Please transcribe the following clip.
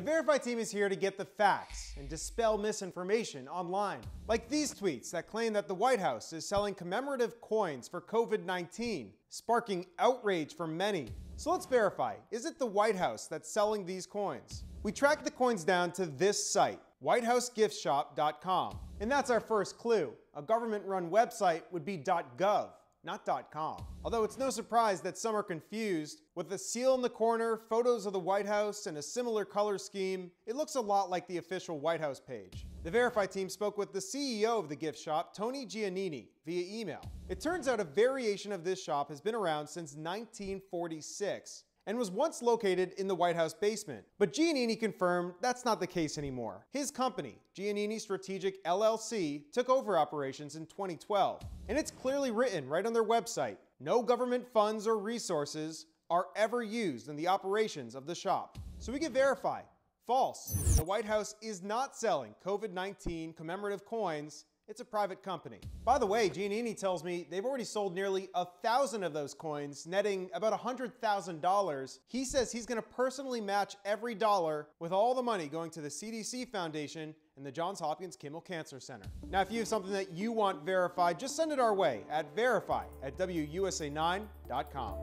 The Verify team is here to get the facts and dispel misinformation online. Like these tweets that claim that the White House is selling commemorative coins for COVID 19, sparking outrage from many. So let's verify is it the White House that's selling these coins? We tracked the coins down to this site, whitehousegiftshop.com. And that's our first clue. A government run website would be .gov not .com. Although it's no surprise that some are confused. With the seal in the corner, photos of the White House, and a similar color scheme, it looks a lot like the official White House page. The Verify team spoke with the CEO of the gift shop, Tony Giannini, via email. It turns out a variation of this shop has been around since 1946 and was once located in the White House basement. But Giannini confirmed that's not the case anymore. His company, Giannini Strategic LLC, took over operations in 2012. And it's clearly written right on their website no government funds or resources are ever used in the operations of the shop. So we can verify false. The White House is not selling COVID 19 commemorative coins it's a private company. By the way, Giannini tells me they've already sold nearly a thousand of those coins, netting about $100,000. He says he's going to personally match every dollar with all the money going to the CDC Foundation and the Johns Hopkins Kimmel Cancer Center. Now, if you have something that you want verified, just send it our way at verify at WUSA9.com.